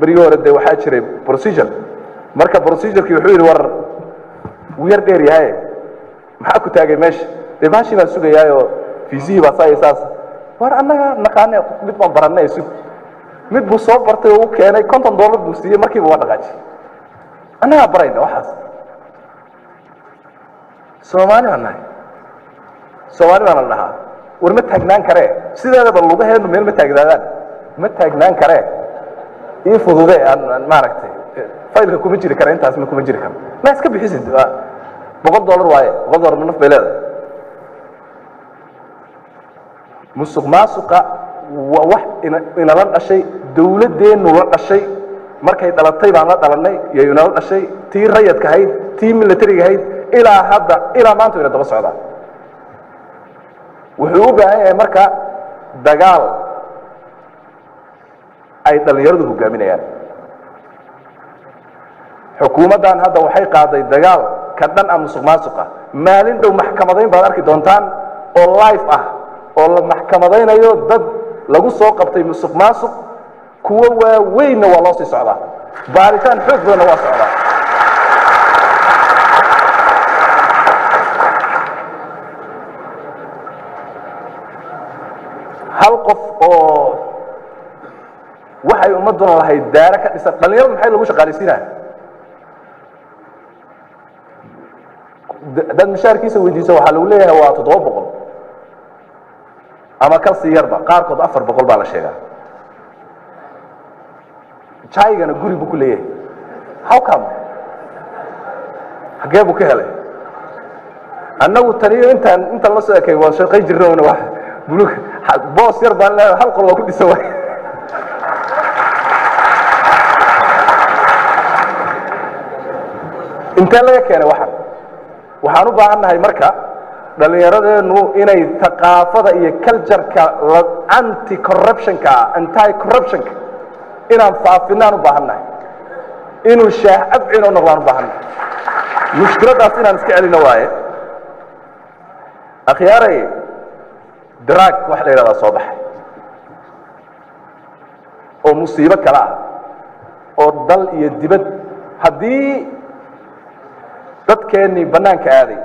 berigii hore dee waxaa jiray procedure. Marka procedurkii wuxuu yidhi war wuu yar dheer yahay. Maxaa ku taagay meesha dee baashii baan sugayaayoo fiisihii baa saa iyo saas. War annaga naqaane mid baan barannay sug mid buu soo bartay oo u keenay konton dollar buu siiyey markiiba waa dhaqaajiyey annagaa barayna waxaas. Soomaali baan nahay. Soomaali baana la dhahaa war ma taagnaan karee. Sideedaba lugaheenu meel ma taagnaadaan. Ma taagnaan karee ii fudude aan maaragtay faylka kuma jiri kara intaas ma kuma jiri karo. Ma iska bixisid boqol dollar waaye boqol dollar ma naf bay leedahay. Musuq maasuqa waa wax ina inala dhashay dawladdeennu la dhashay markay dhalatay baan la dhalanay iyo inala dhashay tii rayadka ahayd tii militariga ahayd ilaa hadda ilaa maanta ina daba socdaa. Wuxuu u baahan yahay marka dagaal ay dhallinyaradu hogaaminayaan xukuumaddan hadda waxay qaaday dagaal ka dhan ah musuq maasuqa maalin dhow maxkamadayn baad arki doontaan oo life ah oo la maxkamadaynayo dad lagu soo qabtay musuq maasuq kuwo waaweynna waa loo sii socdaa. Baaritaan xoog badanna waa socdaa. Hal qof oo waxay ummadduna lahayd daare ka dhisan. Dhallinyarada maxay lagu shaqaalaysiinaya dad mishaarkiisa weydiiso waxaa lagu leeyahay waa toddoba boqol. Ama ka sii yarba qaarkood afar boqol baa la sheegaa. Jaygana guri buu ku leeyahay. How come? Hagee buu ka helay. Annagu taniyo intaan intaan la soo ekay waa shaqayn jirna boos yar baan leeyahay hal qol waa ku dhisa waay intee laga keenay waxan waxaan u baahan nahay marka dhallinyaradeennu inay thaqaafada iyo cultureka anti corruptionka anti corruptionka inaan faafinaan u baahan nahay inuu shaah abcin oo noqdaan u baahan nahay mushkiladaas inaan iska celino waaye. Akhyaaray drag wax la yidhahdaa soo baxay. Oo musiibo kale ah. Oo dal iyo dibad. Haddii dadkeennii bannaanka aaday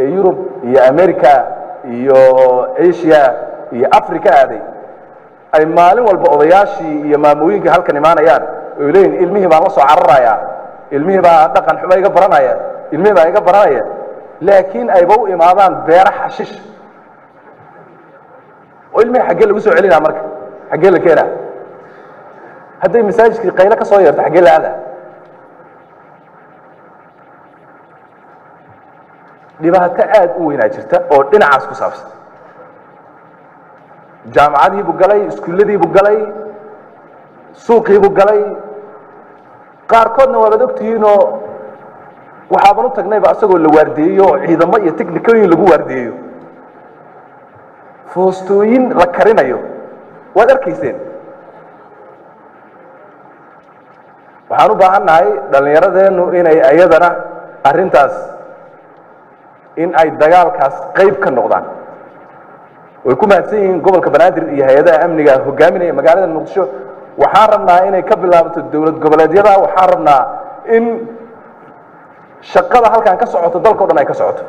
ee yurub iyo america iyo asia iyo africa aaday ay maalin walba odayaashii iyo maamooyinkai halkan imaanayaan oy leeyihiin ilmihii baan la soo cararayaa ilmihii baa dhaqan xumo iga baranaya ilmihii baa iga baranaya laakiin ayba u imaadaan beera xashish oo ilmihii xaggee lagu soo celinaa marka xaggee la keenaa hadday masaajidkii qayle ka soo yeerto xaggee la aadaa dhibaato aada u weynaa jirta oo dhinacaas ku saabsan. Jaamacadiibuu galay iskuulladiibuu galay suuqiibuu galay. Qaarkoodna waabaad ogtihiinoo waxaaban u tagnayba isagoo la waardeeyo oo ciidamo iyo technicooyin lagu waardeeyo. Foostooyin la karinayo. Waad arkayseen? Waxaan u baahan nahay dhallinyaradeennu inay ayadana arrintaas in ay dagaalkaas qayb ka noqdaan. Way ku mahadsan yihiin gobolka banaadir iyo hay'adaha amniga hogaaminaya magaalada muqdisho waxaan rabnaa inay ka bilaabato dowlad goboleedyada waxaan rabnaa in shaqada halkan ka socoto dalka o dhan ay ka socoto